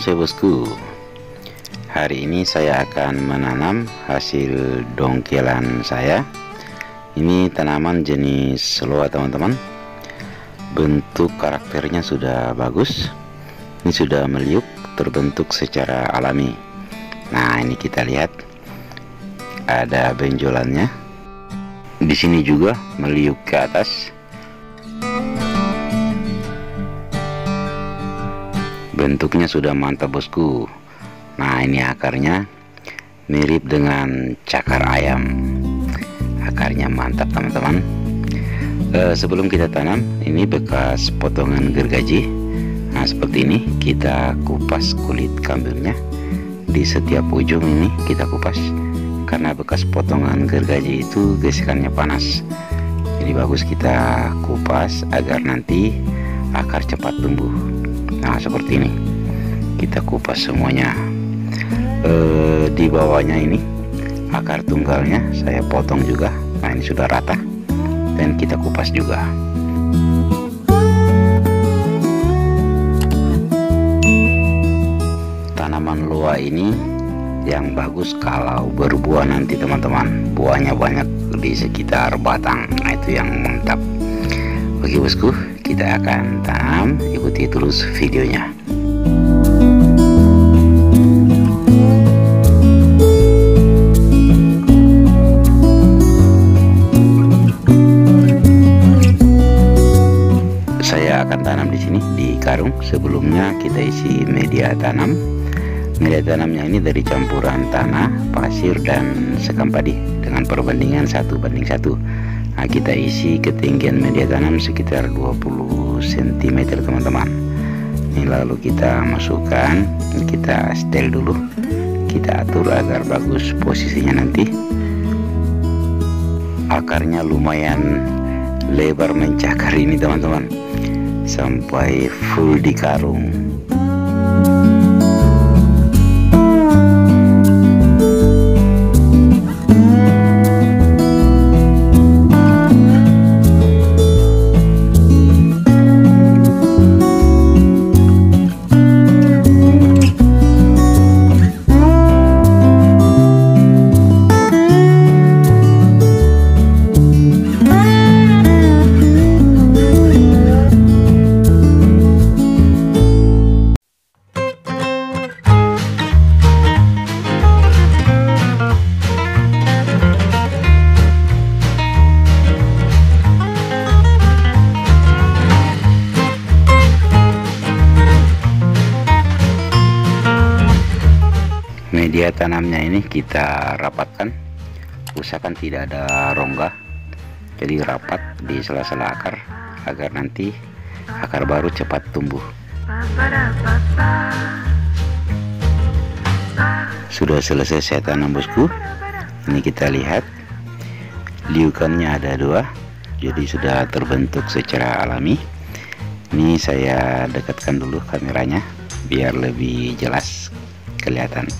saya bosku. Hari ini saya akan menanam hasil dongkelan saya. Ini tanaman jenis loa teman-teman. Bentuk karakternya sudah bagus. Ini sudah meliuk terbentuk secara alami. Nah ini kita lihat. Ada benjolannya. Di sini juga meliuk ke atas bentuknya sudah mantap bosku. Nah ini akarnya mirip dengan cakar ayam. Akarnya mantap teman-teman. E, sebelum kita tanam ini bekas potongan gergaji. Nah seperti ini kita kupas kulit kambingnya. Di setiap ujung ini kita kupas. Karena bekas potongan gergaji itu gesekannya panas. Jadi bagus kita kupas agar nanti akar cepat tumbuh nah seperti ini. Kita kupas semuanya e, di bawahnya ini akar tunggalnya saya potong juga. Nah ini sudah rata dan kita kupas juga. Tanaman loa ini yang bagus kalau berbuah nanti teman-teman. Buahnya banyak di sekitar batang. Nah itu yang mantap. Oke bosku kita akan tanam ikuti terus videonya. Saya akan tanam di sini di karung. Sebelumnya kita isi media tanam. Media tanamnya ini dari campuran tanah pasir dan sekam padi dengan perbandingan satu banding satu nah, kita isi ketinggian media tanam sekitar 20 cm teman-teman. Ini lalu kita masukkan kita setel dulu. Kita atur agar bagus posisinya nanti. Akarnya lumayan lebar mencakar ini teman-teman. Sampai full di karung tanamnya ini kita rapatkan. Usahakan tidak ada rongga. Jadi rapat di sela-sela akar agar nanti akar baru cepat tumbuh. Sudah selesai saya tanam bosku ini kita lihat. Liukannya ada dua jadi sudah terbentuk secara alami. Ini saya dekatkan dulu kameranya biar lebih jelas kelihatan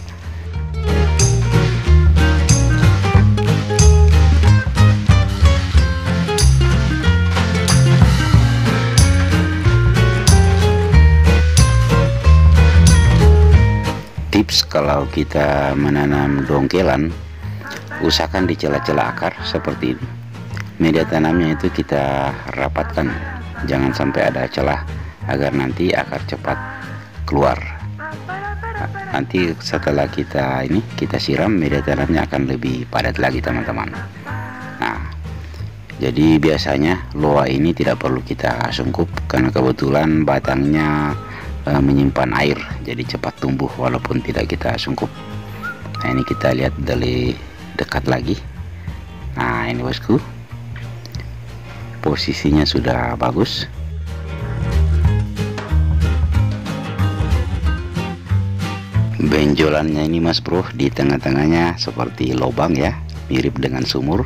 kalau kita menanam dongkelan usahakan di celah-celah akar seperti ini. Media tanamnya itu kita rapatkan. Jangan sampai ada celah agar nanti akar cepat keluar. Nanti setelah kita ini kita siram media tanamnya akan lebih padat lagi teman-teman. Nah jadi biasanya loa ini tidak perlu kita sungkup karena kebetulan batangnya e, menyimpan air jadi cepat tumbuh walaupun tidak kita sungkup. Nah ini kita lihat dari dekat lagi. Nah ini bosku. Posisinya sudah bagus. Benjolannya ini mas bro di tengah-tengahnya seperti lubang ya mirip dengan sumur.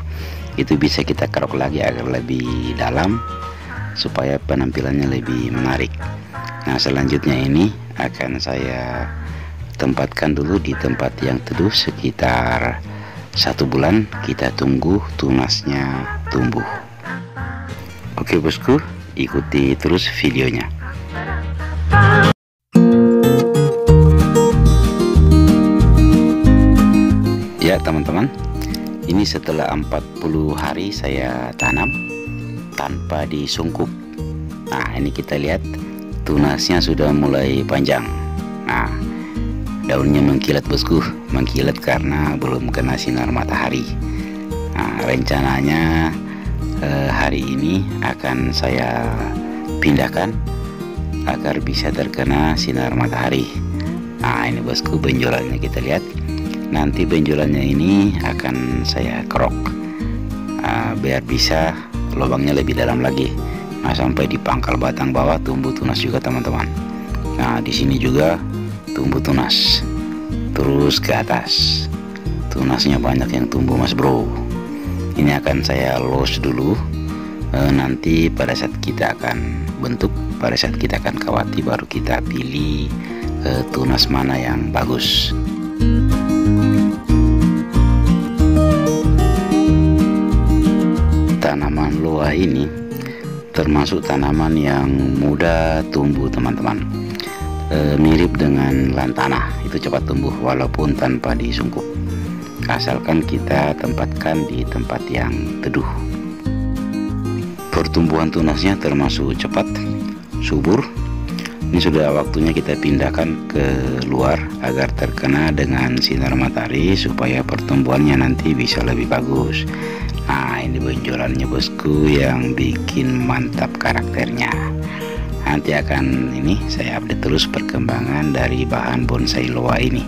Itu bisa kita kerok lagi agar lebih dalam supaya penampilannya lebih menarik nah selanjutnya ini akan saya tempatkan dulu di tempat yang teduh sekitar satu bulan. Kita tunggu tunasnya tumbuh. Oke bosku ikuti terus videonya. Ya teman-teman ini setelah 40 hari saya tanam tanpa disungkup. Nah ini kita lihat. Tunasnya sudah mulai panjang. Nah daunnya mengkilat bosku. Mengkilat karena belum kena sinar matahari. Nah rencananya eh, hari ini akan saya pindahkan agar bisa terkena sinar matahari. Nah ini bosku benjolannya kita lihat. Nanti benjolannya ini akan saya kerok. Uh, biar bisa lubangnya lebih dalam lagi nah sampai di pangkal batang bawah tumbuh tunas juga teman-teman. Nah di sini juga tumbuh tunas. Terus ke atas. Tunasnya banyak yang tumbuh mas bro. Ini akan saya los dulu. E, nanti pada saat kita akan bentuk pada saat kita akan kawati baru kita pilih e, tunas mana yang bagus termasuk tanaman yang mudah tumbuh teman-teman. E, mirip dengan lantana itu cepat tumbuh walaupun tanpa disungkup. Asalkan kita tempatkan di tempat yang teduh. Pertumbuhan tunasnya termasuk cepat subur. Ini sudah waktunya kita pindahkan ke luar agar terkena dengan sinar matahari supaya pertumbuhannya nanti bisa lebih bagus. Nah ini benjolannya bosku yang bikin mantap karakternya nanti akan ini saya update terus perkembangan dari bahan bonsai loa ini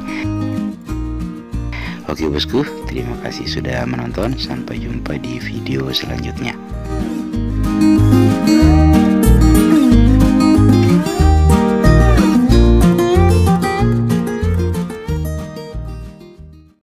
Oke bosku, terima kasih sudah menonton. Sampai jumpa di video selanjutnya.